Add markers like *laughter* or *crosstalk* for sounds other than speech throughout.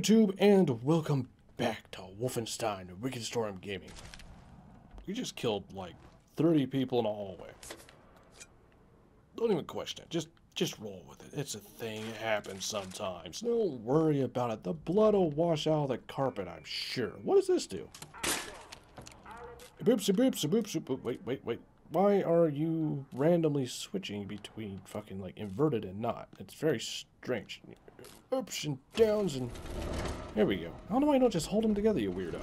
YouTube, and welcome back to Wolfenstein Wickedstorm Gaming. We just killed like 30 people in a hallway. Don't even question it. Just just roll with it. It's a thing. It happens sometimes. Don't worry about it. The blood will wash out of the carpet, I'm sure. What does this do? Boopsie boopsie boopsie boop. Wait, wait, wait. Why are you randomly switching between fucking like inverted and not? It's very strange. Ups and downs and... There we go. How do I not just hold them together, you weirdo?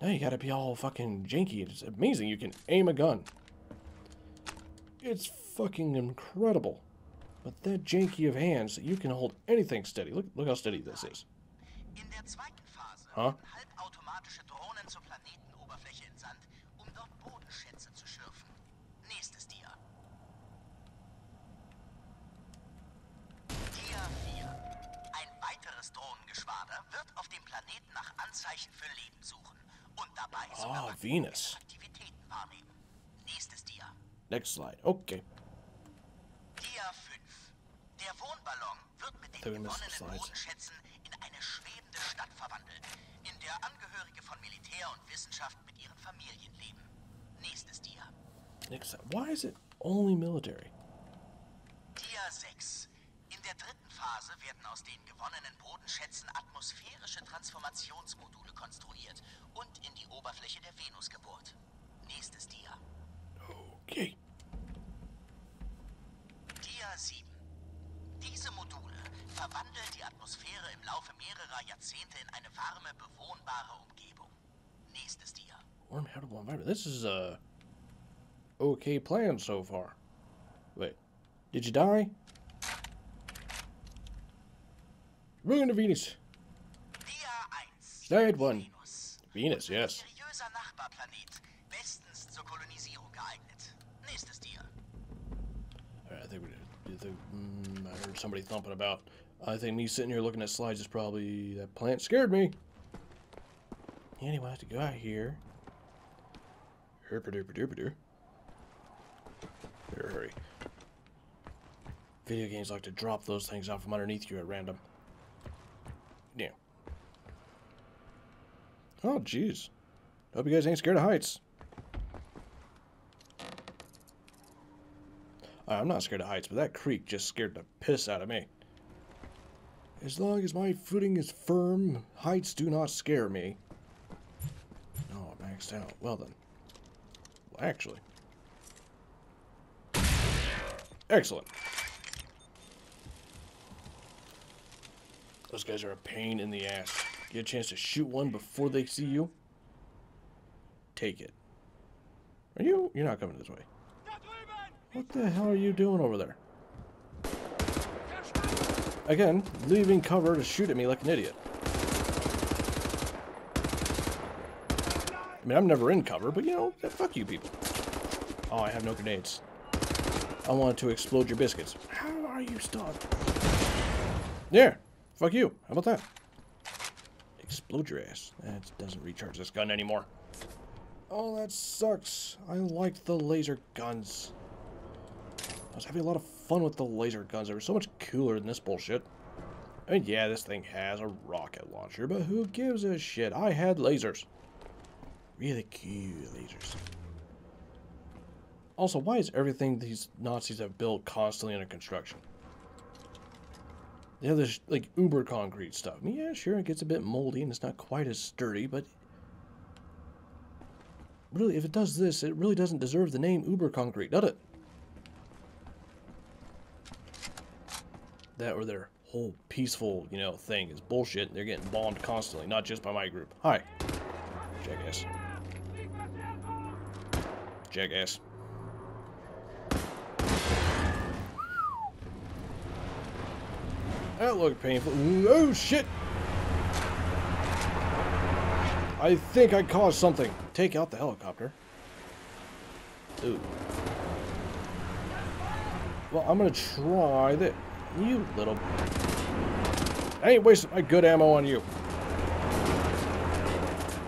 Now you gotta be all fucking janky. It's amazing you can aim a gun. It's fucking incredible. But that janky of hands, you can hold anything steady. Look, look how steady this is. Huh? Anzeichen für Leben suchen und dabei sogar Ah, Venus. Aktivitäten wahrnehmen. Nächstes Dia. Next slide. Okay. Dia 5. Der Wohnballon wird mit den gewonnenen. Bodenschätzen in eine schwebende Stadt verwandelt, in der Angehörige von Militär und Wissenschaft mit ihren Familien leben. Nächstes Dia. Next slide. Why is it only military? Dia 6. In der dritten Phase werden aus den gewonnenen Bodenschätzen atmosphärische Transformationsmodule konstruiert und in die Oberfläche der Venus gebohrt. Nächstes Dia. Okay. Dia 7. Diese Module verwandeln die Atmosphäre im Laufe mehrerer Jahrzehnte in eine warme, bewohnbare Umgebung. Nächstes Dia. Warm habitable environment. This is a okay plan so far. Wait, did you die? Ruin to Venus. Dia 1. Slide one. Venus. Yes. Mysteriöser Nachbarplanet. Bestens zur Kolonisierung geeignet. Nächstes Dia. Alright, I think we did. Mm, I heard somebody thumping about. I think me sitting here looking at slides is probably that plant scared me. Anyway, I have to go out here. Herpaderpaderpader. Better hurry. Video games like to drop those things out from underneath you at random. Yeah. Oh, jeez. Hope you guys ain't scared of heights. Uh, I'm not scared of heights, but that creek just scared the piss out of me. As long as my footing is firm, heights do not scare me. Oh, maxed out. Well then. Well, actually. Excellent. Those guys are a pain in the ass. Get a chance to shoot one before they see you? Take it. Are you? You're not coming this way. What the hell are you doing over there? Again, leaving cover to shoot at me like an idiot. I mean, I'm never in cover, but you know, fuck you people. Oh, I have no grenades. I wanted to explode your biscuits. How are you stuck? Yeah, fuck you. How about that? Explode your ass. That doesn't recharge this gun anymore. Oh, that sucks. I liked the laser guns. I was having a lot of fun with the laser guns. They were so much cooler than this bullshit. And yeah, this thing has a rocket launcher, but who gives a shit? I had lasers. Really cool lasers. Also, why is everything these Nazis have built constantly under construction? They have this, like, uber concrete stuff. I mean, yeah, sure, it gets a bit moldy and it's not quite as sturdy, but... Really, if it does this, it really doesn't deserve the name uber concrete, does it? that or their whole peaceful, you know, thing is bullshit. They're getting bombed constantly, not just by my group. Hi. Jackass. Jackass. That looked painful. Oh, shit! I think I caused something. Take out the helicopter. Ooh. Well, I'm gonna try that. You little... I ain't wasting my good ammo on you.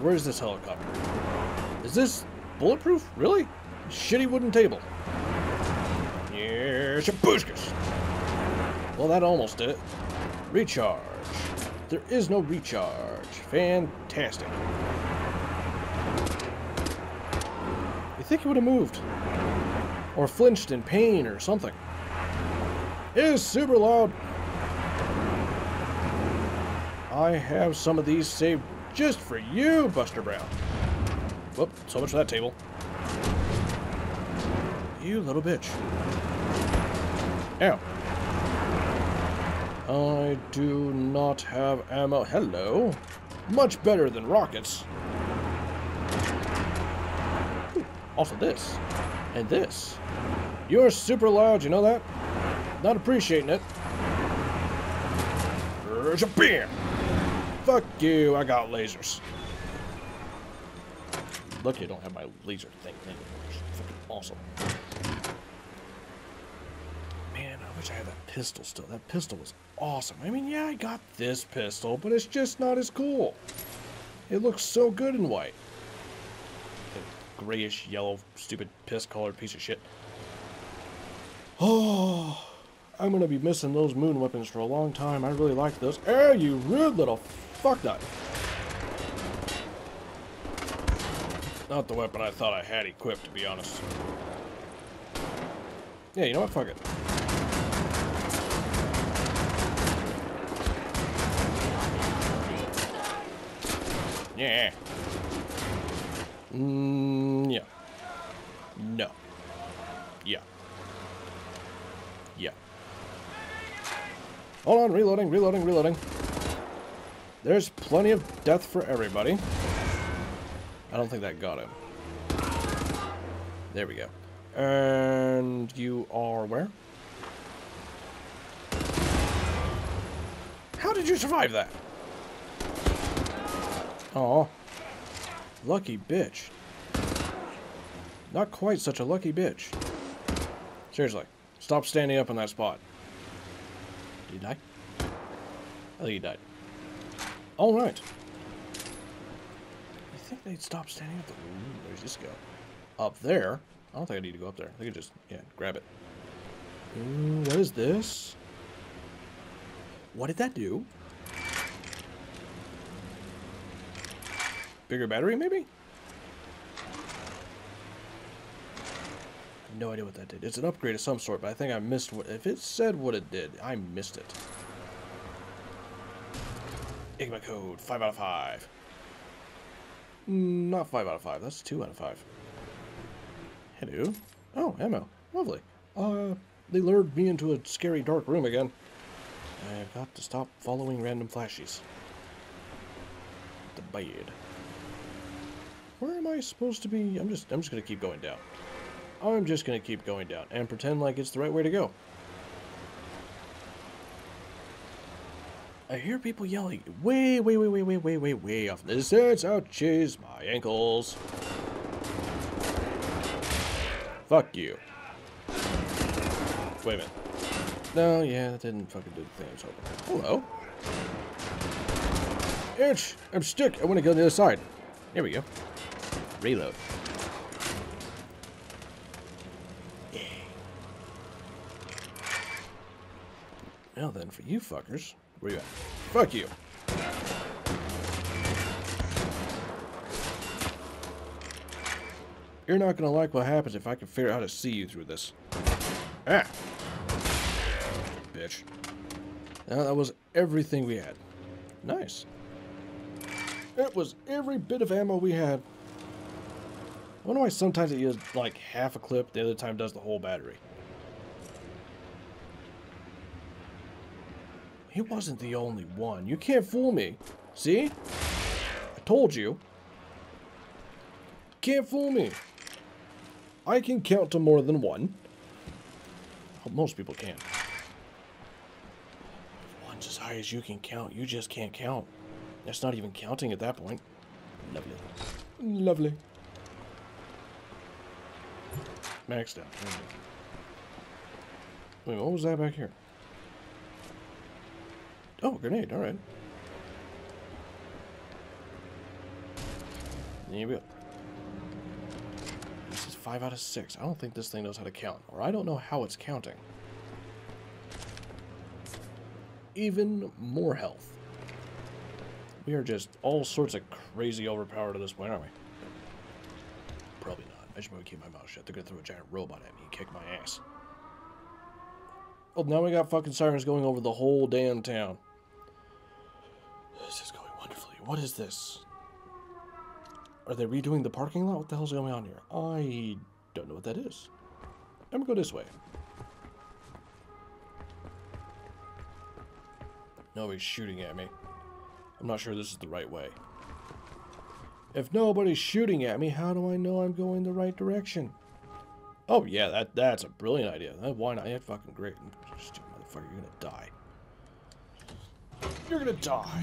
Where's this helicopter? Is this bulletproof? Really? Shitty wooden table. Yeah, shabushkas. Well, that almost did it. Recharge. There is no recharge. Fantastic. You think he would have moved? Or flinched in pain or something. It is super loud. I have some of these saved just for you, Buster Brown. Whoop, so much for that table. You little bitch. Ow. I do not have ammo. Hello. Much better than rockets. Ooh, also this. And this. You're super loud, you know that? Not appreciating it. Bam! Fuck you, I got lasers. Lucky I don't have my laser thing anymore. It's fucking awesome. Man, I wish I had that pistol still. That pistol was awesome. I mean, yeah, I got this pistol, but it's just not as cool. It looks so good in white. That grayish, yellow, stupid, piss-colored piece of shit. Oh, *sighs* I'm gonna be missing those moon weapons for a long time. I really like those. Oh, you rude little fuck that. Not the weapon I thought I had equipped, to be honest. Yeah, you know what? Fuck it. Yeah. Mm, yeah. No. Yeah. Yeah. Hold on, reloading, reloading, reloading. There's plenty of death for everybody. I don't think that got him. There we go. And you are where? How did you survive that? Oh, lucky bitch. Not quite such a lucky bitch. Seriously, stop standing up in that spot. Did you die? I think you died. All right. I think they'd stop standing up. Ooh, where's this go? Up there? I don't think I need to go up there. I think I just, yeah, grab it. Ooh, what is this? What did that do? Bigger battery, maybe? No idea what that did. It's an upgrade of some sort, but I think I missed what... If it said what it did, I missed it. Enigma code, 5 out of 5. Mm, not 5 out of 5, that's 2 out of 5. Hello. Oh, ammo. Lovely. Uh, they lured me into a scary dark room again. I've got to stop following random flashes. The bed. Where am I supposed to be? I'm just I'm just gonna keep going down. I'm just gonna keep going down and pretend like it's the right way to go. I hear people yelling way, way, way, way, way, way, way, way off in the distance. Ouchies, my ankles. Fuck you. Wait a minute. No, yeah, that didn't fucking do the thing I was hoping. Hello. Itch! I'm stuck. I want to go to the other side. Here we go. Reload. Now then, for you fuckers, where you at? Fuck you. You're not gonna like what happens if I can figure out how to see you through this. Ah! Bitch. Now that was everything we had. Nice. It was every bit of ammo we had. I wonder why sometimes it uses like half a clip, the other time does the whole battery. He wasn't the only one. You can't fool me. See? I told you. Can't fool me. I can count to more than one. Well, most people can. One's as high as you can count. You just can't count. That's not even counting at that point. Lovely. Lovely. Maxed out. Wait, what was that back here? Oh, grenade, alright. There we go. This is 5 out of 6. I don't think this thing knows how to count. Or I don't know how it's counting. Even more health. We are just all sorts of crazy overpowered at this point, aren't we? I should probably keep my mouth shut. They're gonna throw a giant robot at me and kick my ass. Well, now we got fucking sirens going over the whole damn town. This is going wonderfully. What is this? Are they redoing the parking lot? What the hell's going on here? I don't know what that is. I'm gonna go this way. Nobody's shooting at me. I'm not sure this is the right way. If nobody's shooting at me, how do I know I'm going the right direction? Oh, yeah, that that's a brilliant idea. Why not? Yeah, fucking great. Stupid motherfucker, you're gonna die. You're gonna die.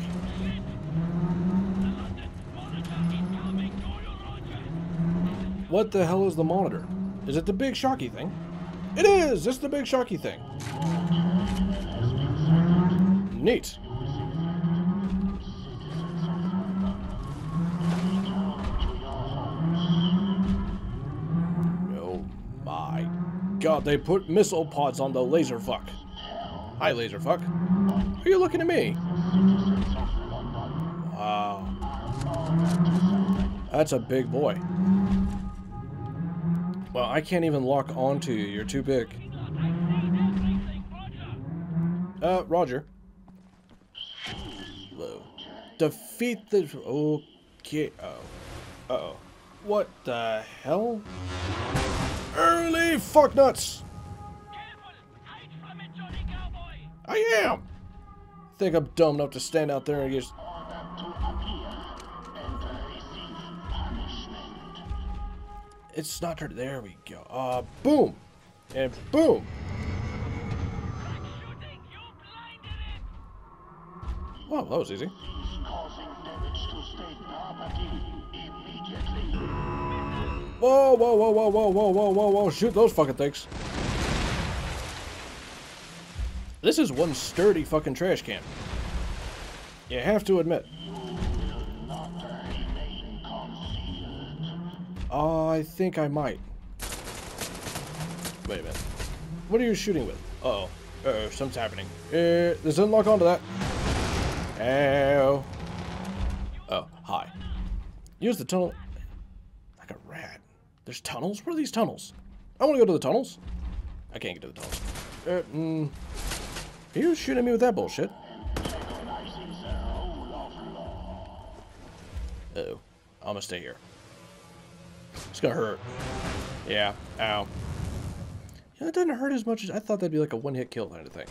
What the hell is the monitor? Is it the big shocky thing? It is! It's the big shocky thing. Neat. God, they put missile pods on the laser fuck. Hi, laser fuck. Are you looking at me? Wow. That's a big boy. Well, I can't even lock onto you. You're too big. Uh, Roger. Defeat the... Okay. Oh. Uh-oh. What the hell? Early fucknuts! I am! Think I'm dumb enough to stand out there and just... It's not her. There we go. Uh, boom! And boom! Wow, that was easy. Whoa, whoa, whoa, whoa, whoa, whoa, whoa, whoa, whoa, shoot those fucking things. This is one sturdy fucking trash can. You have to admit. I think I might. Wait a minute. What are you shooting with? Uh oh. Uh oh, something's happening. Uh, this doesn't lock onto that. Ow. Oh, hi. Use the tunnel. Like a rat. There's tunnels? What are these tunnels? I want to go to the tunnels. I can't get to the tunnels. Uh, mm, are you shooting me with that bullshit? Uh oh. I'm gonna stay here. It's gonna hurt. Yeah. Ow. Yeah, it doesn't hurt as much as I thought that'd be like a one-hit kill kind of thing.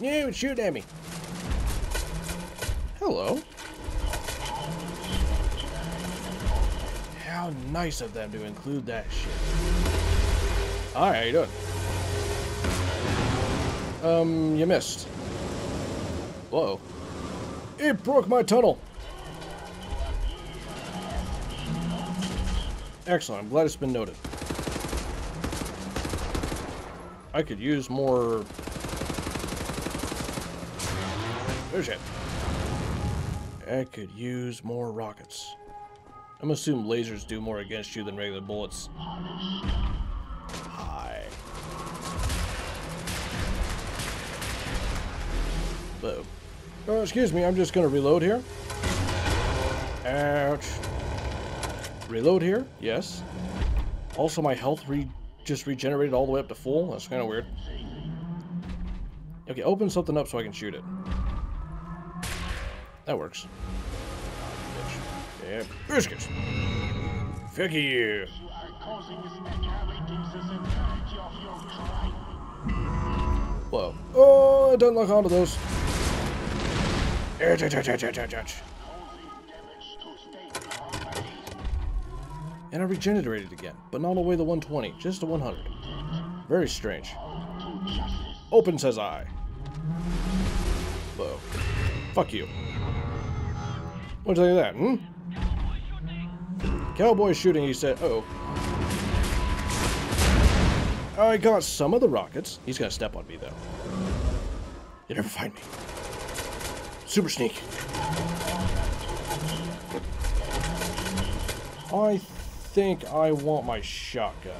Yeah, shoot at me. Hello. How nice of them to include that shit. Alright, how you doing? Um, you missed. Whoa. It broke my tunnel. Excellent. I'm glad it's been noted. I could use more... Oh shit. I could use more rockets. I'm assuming lasers do more against you than regular bullets. Hi. Oh, excuse me, I'm just gonna reload here. Ouch. Reload here, yes. Also, my health re just regenerated all the way up to full. That's kind of weird. Okay, open something up so I can shoot it. That works. Yeah, biscuits. Fuck you. Whoa. Oh, I don't lock onto those. Ouch, ouch, ouch, ouch, ouch, ouch. And I regenerated again, but not all the way to 120, just to 100. Very strange. Open, says I. Whoa. Fuck you. What do you think of that, hmm? Cowboy shooting, he said, uh oh. I got some of the rockets. He's gonna step on me, though. You never find me. Super sneak. I think I want my shotgun.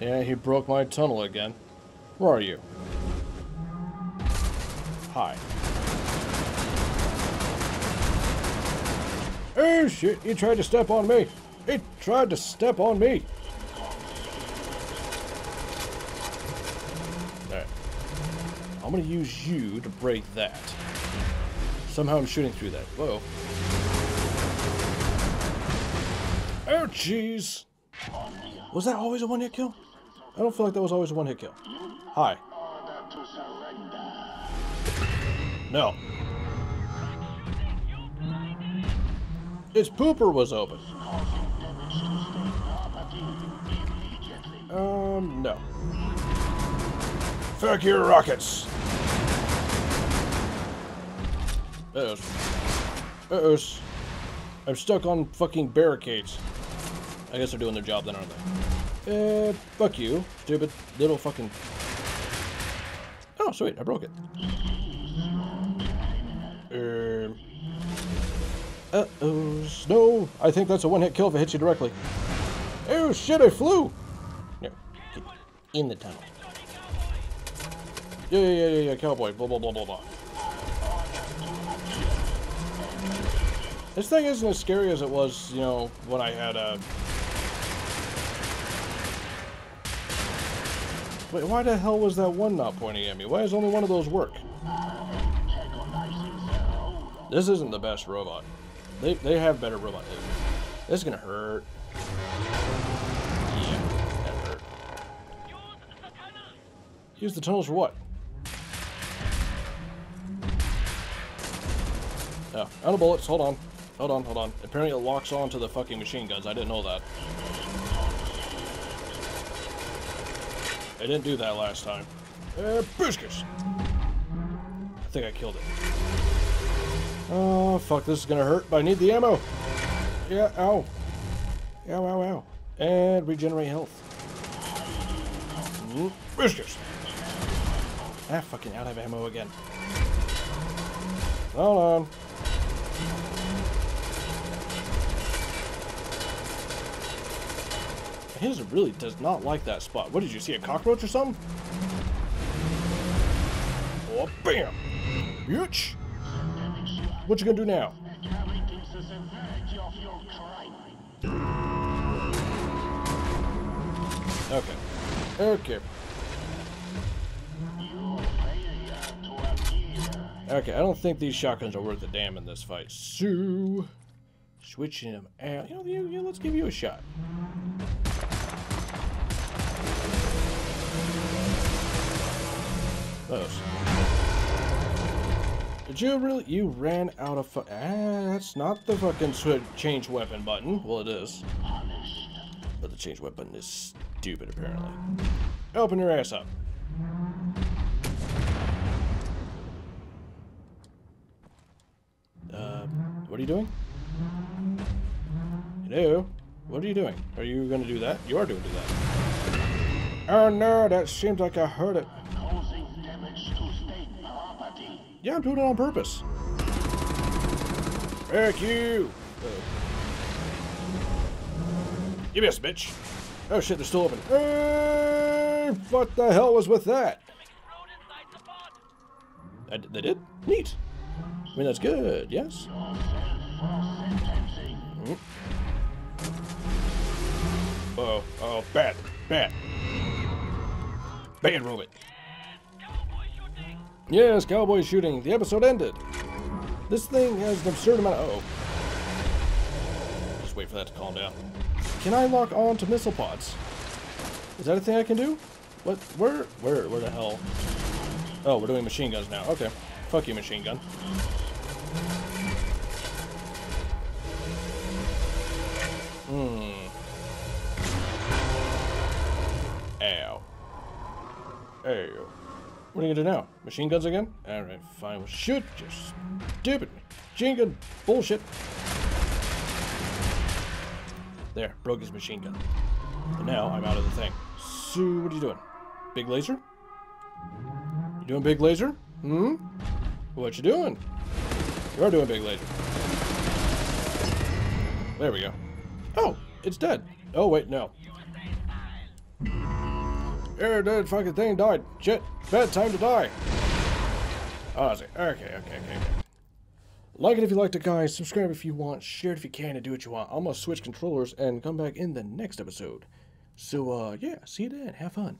Yeah, he broke my tunnel again. Where are you? Hi. Oh shit, he tried to step on me. He tried to step on me. Alright. I'm gonna use you to break that. Somehow I'm shooting through that. Whoa. Oh jeez. Was that always a one-hit kill? I don't feel like that was always a one-hit kill. Hi. No. Its pooper was open. Um, no. Fuck your rockets! Uh-oh. Uh-oh. I'm stuck on fucking barricades. I guess they're doing their job then, aren't they? Uh, fuck you, stupid little fucking... Oh, sweet, I broke it. Uh-oh, no, I think that's a one-hit kill if it hits you directly. Oh shit, I flew! No, get in the tunnel. Yeah, yeah, yeah, yeah, yeah, cowboy, blah, blah, blah, blah, blah. This thing isn't as scary as it was, you know, when I had a... Wait, why the hell was that one not pointing at me? Why does only one of those work? This isn't the best robot. They, they have better robot. This is gonna hurt. Yeah, that hurt. Use the tunnels for what? Oh, out of bullets. Hold on. Hold on, hold on. Apparently it locks onto the fucking machine guns. I didn't know that. I didn't do that last time. Uh! I think I killed it. Oh, fuck, this is gonna hurt, but I need the ammo! Yeah, ow. Ow, ow, ow. And regenerate health. Biscuits! Ah, fucking out of ammo again. Hold on. His really does not like that spot. What did you see, a cockroach or something? Oh, bam! Bitch! What you gonna do now? Okay. Okay. Okay, I don't think these shotguns are worth a damn in this fight. So, switching them out. You know, you, you, let's give you a shot. Those. Did you really? You ran out of fu- Ah, that's not the fucking switch change weapon button. Well, it is. But the change weapon is stupid, apparently. Open your ass up. Uh, what are you doing? Hello? What are you doing? Are you gonna do that? You are doing do that. Oh no, that seems like I heard it. Yeah, I'm doing it on purpose. Fuck you! Uh -oh. You missed, bitch. Oh shit, they're still open. Hey, what the hell was with that? I, they did? Neat. I mean, that's good, yes? Mm. Uh oh, uh oh, bad, bad. Bad robot. Yes, cowboy shooting. The episode ended. This thing has an absurd amount of... Uh oh Just wait for that to calm down. Can I lock on to missile pods? Is that a thing I can do? What? Where? Where? Where the hell? Oh, we're doing machine guns now. Okay. Fuck you, machine gun. Hmm. Ow. Ow. What are you gonna do now? Machine guns again? Alright, fine. Well, shoot, you stupid machine gun bullshit. There, broke his machine gun. Now I'm out of the thing. So, what are you doing? Big laser? You doing big laser? Hmm? What you doing? You are doing big laser. There we go. Oh, it's dead. Oh, wait, no. There, that fucking thing died. Shit, bad time to die. Oh, I see. Okay, okay, okay, okay. Like it if you liked it, guys. Subscribe if you want. Share it if you can, and do what you want. I'm gonna switch controllers and come back in the next episode. So, uh, yeah, see you then. Have fun.